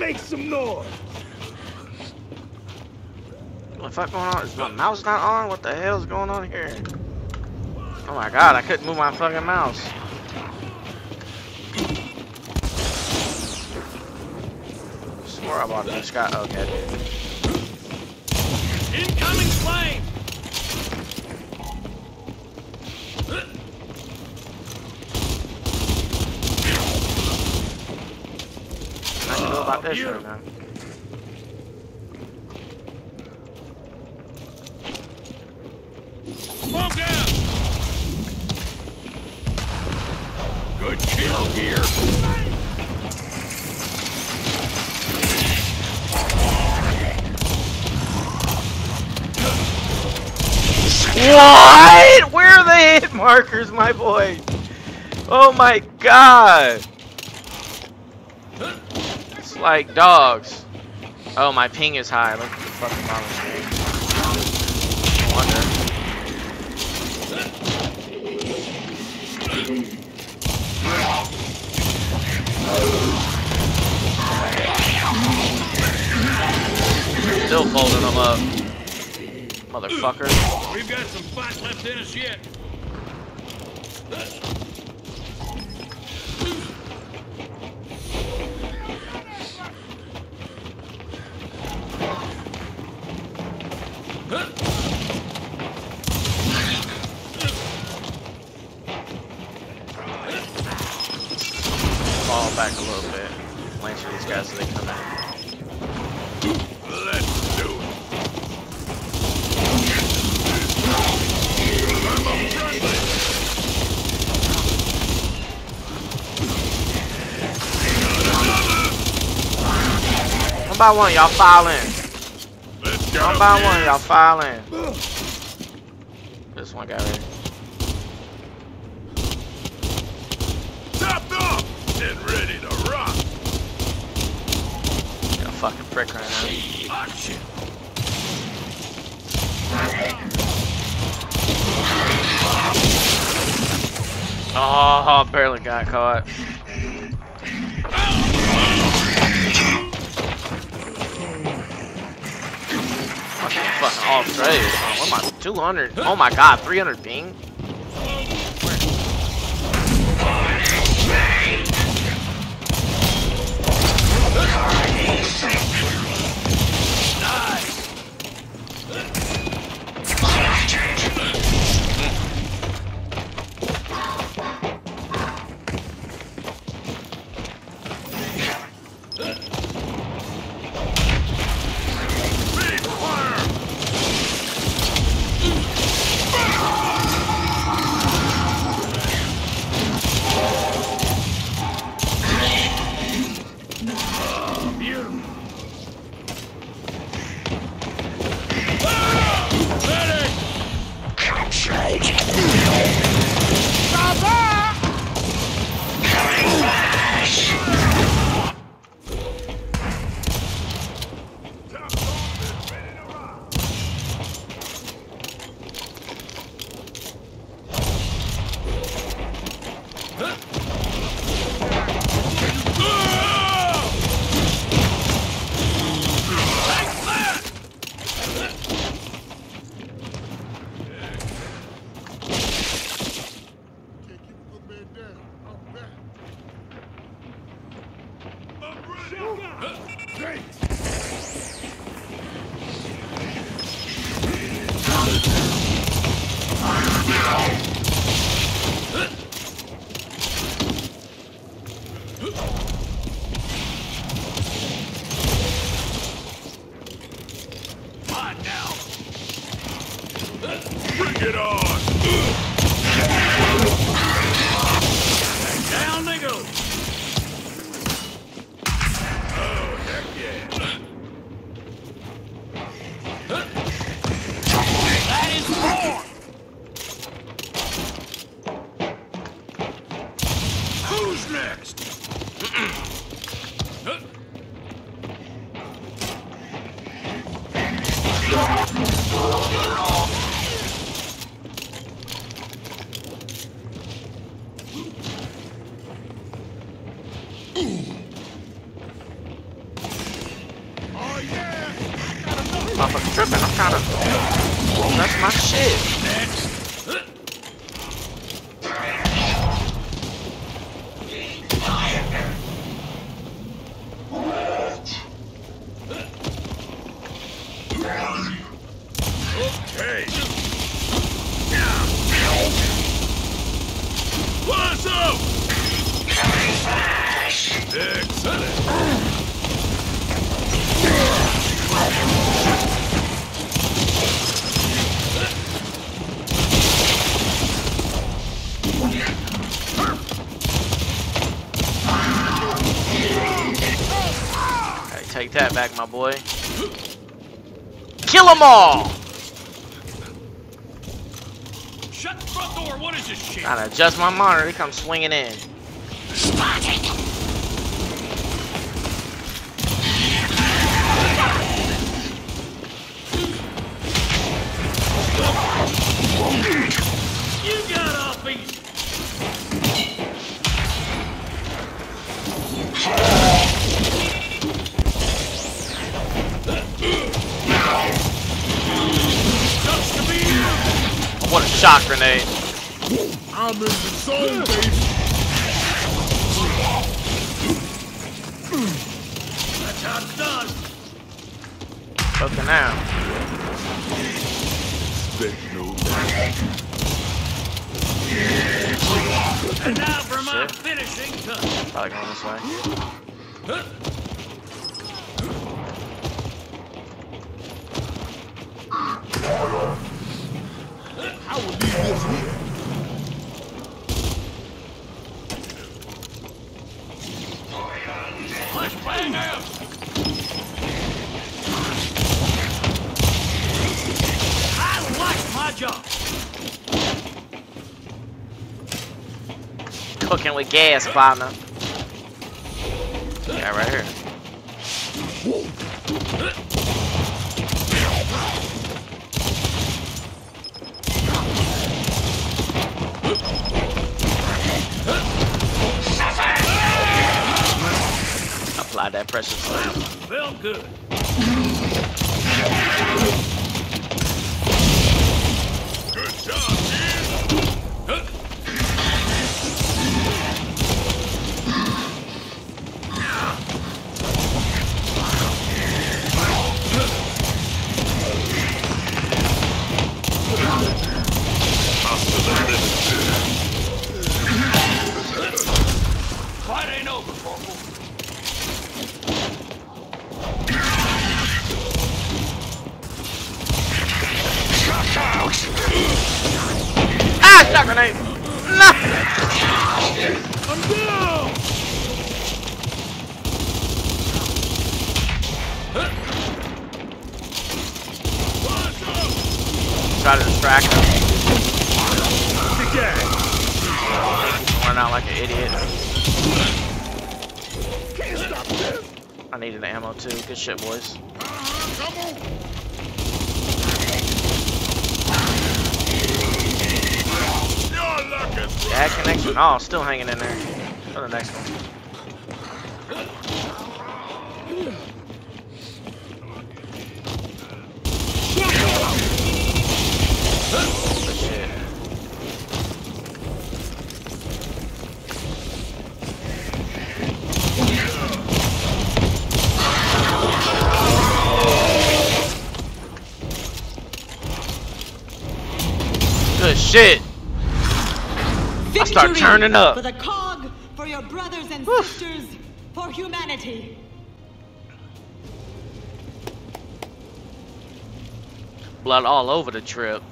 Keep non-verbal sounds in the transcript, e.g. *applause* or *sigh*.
Make some noise. What the fuck going on? Is my mouse not on? What the hell is going on here? Oh my god, I couldn't move my fucking mouse. Swore I bought a new Scott. Okay. Incoming flame! Nothing to do about this right now. Smoke out! Good kill here. What? Where are the hit markers, my boy? Oh my god! Like dogs. Oh, my ping is high. Look at the fucking bottom screen. No wonder. Still folding them up. Motherfucker. We've got some fight left in us yet. Fall back a little bit. For these guys so they come in. Let's do it. One by one, y'all file in. Let's go. One by one, y'all file in. This one guy right here. Topped up and ready to rock. You're a fucking prick right now. Shit. Oh, barely got caught. Fucking fucking Australia. What am I? 200? Oh my god, 300 ping? Big tripping. I'm trying to. That's my shit. Excellent. Take that back, my boy. Kill them all! Shut the front door. What is this shit? Gotta adjust my monitor. He comes swinging in. You got off easy. Shock grenade. I'm in the zone, baby. That's how it's done. Looking out. And now for my Shit. finishing touch. Probably going this way. I will leave this here. Let's bang out. I like my job. Cooking with gas, partner. Yeah, right here. Apply that pressure slam. Felt good. Good *laughs* Shot grenade! No! I'm down. Try to distract him. Gang. Run out like an idiot. I needed ammo too. Good shit, boys. Uh-huh, come on. You're looking Bad connection. Oh, still hanging in there. For the next one. Good shit. Good shit. I start turning up. For the cog, for your brothers and sisters, for humanity. Blood all over the trip.